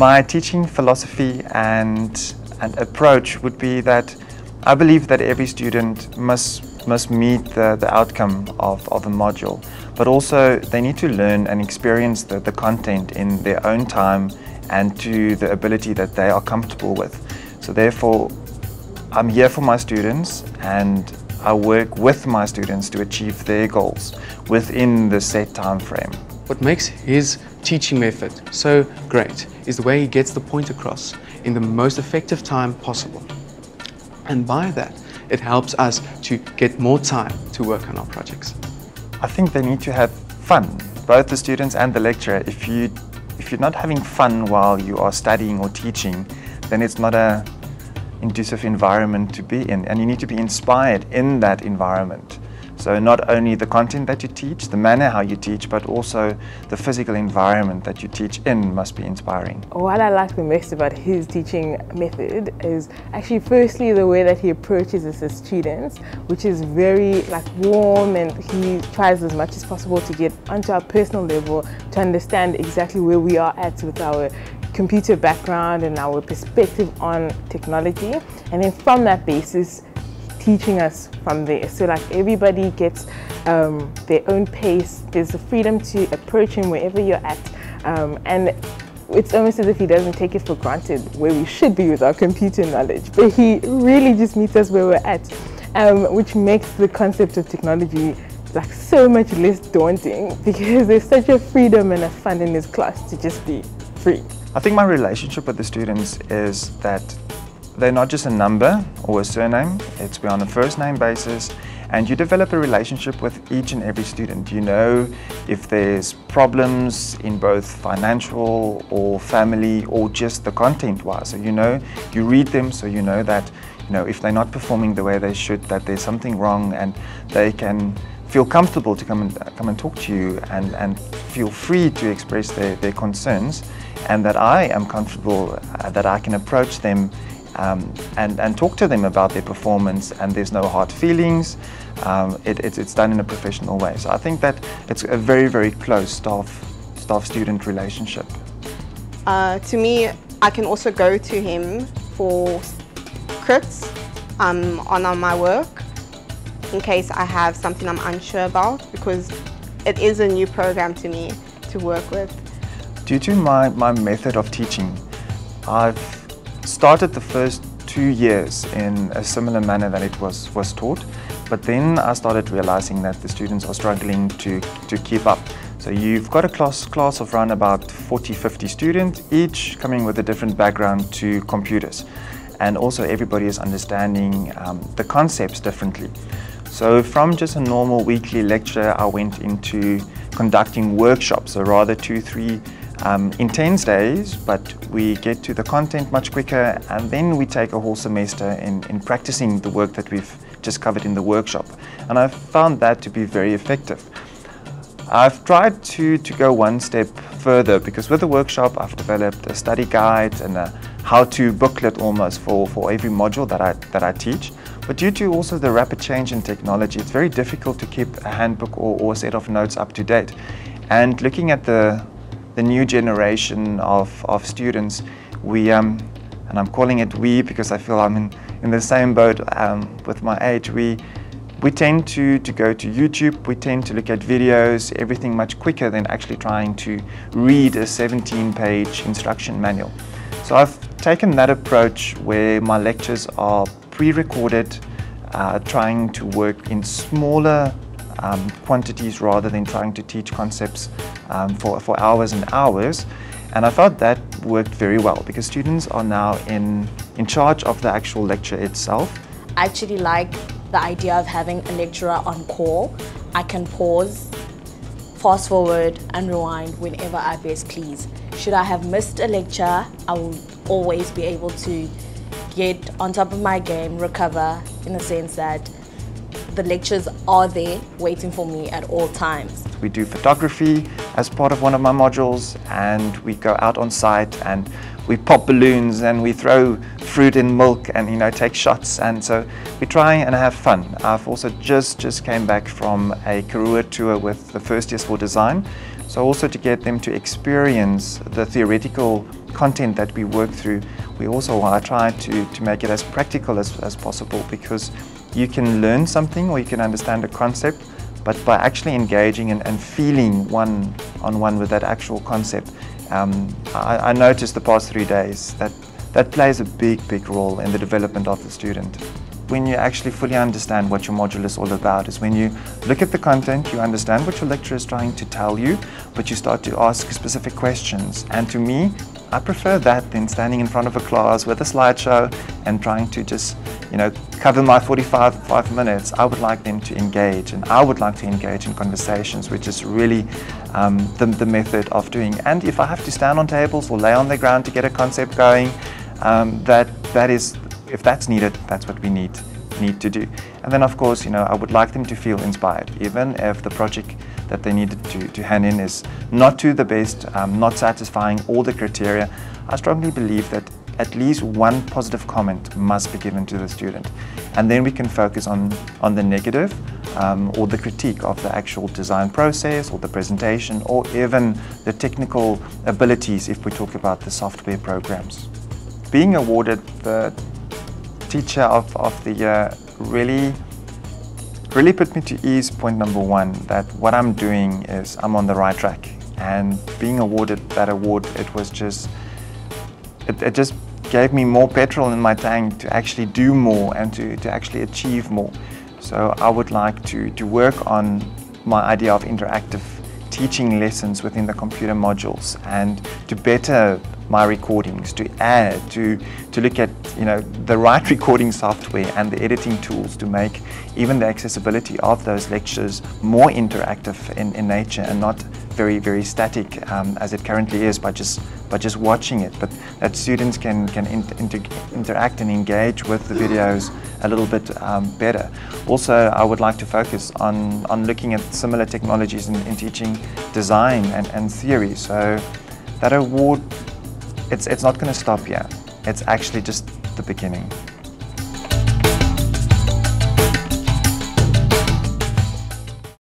My teaching philosophy and, and approach would be that I believe that every student must, must meet the, the outcome of, of a module, but also they need to learn and experience the, the content in their own time and to the ability that they are comfortable with. So therefore, I'm here for my students and I work with my students to achieve their goals within the set time frame. What makes his teaching method so great is the way he gets the point across in the most effective time possible. And by that, it helps us to get more time to work on our projects. I think they need to have fun, both the students and the lecturer. If, you, if you're not having fun while you are studying or teaching, then it's not a conducive environment to be in and you need to be inspired in that environment. So not only the content that you teach, the manner how you teach, but also the physical environment that you teach in must be inspiring. What I like the most about his teaching method is actually firstly the way that he approaches his students, which is very like warm and he tries as much as possible to get onto our personal level to understand exactly where we are at with our computer background and our perspective on technology. And then from that basis, teaching us from there. So like everybody gets um, their own pace. There's the freedom to approach him wherever you're at. Um, and it's almost as if he doesn't take it for granted where we should be with our computer knowledge. But he really just meets us where we're at, um, which makes the concept of technology like so much less daunting because there's such a freedom and a fun in his class to just be free. I think my relationship with the students is that they're not just a number or a surname, it's we're on a first name basis and you develop a relationship with each and every student. You know if there's problems in both financial or family or just the content wise. So you know, you read them so you know that you know if they're not performing the way they should, that there's something wrong and they can feel comfortable to come and come and talk to you and, and feel free to express their, their concerns and that I am comfortable uh, that I can approach them um, and, and talk to them about their performance and there's no hard feelings. Um, it, it's, it's done in a professional way. So I think that it's a very, very close staff, staff-student relationship. Uh, to me, I can also go to him for crits um, on, on my work in case I have something I'm unsure about because it is a new program to me to work with. Due to my, my method of teaching, I've started the first two years in a similar manner that it was, was taught, but then I started realizing that the students are struggling to, to keep up. So you've got a class, class of around about 40, 50 students, each coming with a different background to computers. And also everybody is understanding um, the concepts differently. So from just a normal weekly lecture, I went into conducting workshops, so rather two, three um, intense days, but we get to the content much quicker and then we take a whole semester in, in practicing the work that we've just covered in the workshop. And I've found that to be very effective. I've tried to, to go one step further because with the workshop I've developed a study guide and a how-to booklet almost for, for every module that I, that I teach. But due to also the rapid change in technology, it's very difficult to keep a handbook or, or a set of notes up to date. And looking at the, the new generation of, of students, we, um, and I'm calling it we because I feel I'm in, in the same boat um, with my age, we, we tend to, to go to YouTube, we tend to look at videos, everything much quicker than actually trying to read a 17 page instruction manual. So I've taken that approach where my lectures are pre-recorded, uh, trying to work in smaller um, quantities rather than trying to teach concepts um, for, for hours and hours. And I thought that worked very well because students are now in, in charge of the actual lecture itself. I actually like the idea of having a lecturer on call. I can pause, fast forward and rewind whenever I best please. Should I have missed a lecture, I will always be able to get on top of my game, recover in the sense that the lectures are there waiting for me at all times. We do photography as part of one of my modules and we go out on site and we pop balloons and we throw fruit in milk and you know take shots and so we try and have fun. I've also just just came back from a Karoo tour with the first years for design so also to get them to experience the theoretical content that we work through, we also I try to, to make it as practical as, as possible because you can learn something or you can understand a concept, but by actually engaging and, and feeling one on one with that actual concept, um, I, I noticed the past three days that that plays a big, big role in the development of the student when you actually fully understand what your module is all about is when you look at the content, you understand what your lecturer is trying to tell you, but you start to ask specific questions. And to me, I prefer that than standing in front of a class with a slideshow and trying to just, you know, cover my 45 five minutes. I would like them to engage and I would like to engage in conversations, which is really um, the, the method of doing. And if I have to stand on tables or lay on the ground to get a concept going, um, that, that is if that's needed, that's what we need need to do. And then of course, you know, I would like them to feel inspired, even if the project that they needed to, to hand in is not to the best, um, not satisfying all the criteria. I strongly believe that at least one positive comment must be given to the student. And then we can focus on, on the negative um, or the critique of the actual design process or the presentation or even the technical abilities if we talk about the software programs. Being awarded the teacher of, of the year really really put me to ease point number one that what I'm doing is I'm on the right track. And being awarded that award it was just it, it just gave me more petrol in my tank to actually do more and to, to actually achieve more. So I would like to, to work on my idea of interactive teaching lessons within the computer modules and to better my recordings, to add, to, to look at you know, the right recording software and the editing tools to make even the accessibility of those lectures more interactive in, in nature and not very, very static um, as it currently is by just, by just watching it, but that students can, can inter interact and engage with the videos a little bit um, better. Also, I would like to focus on, on looking at similar technologies in, in teaching design and, and theory. So that award it's, it's not going to stop here. It's actually just the beginning.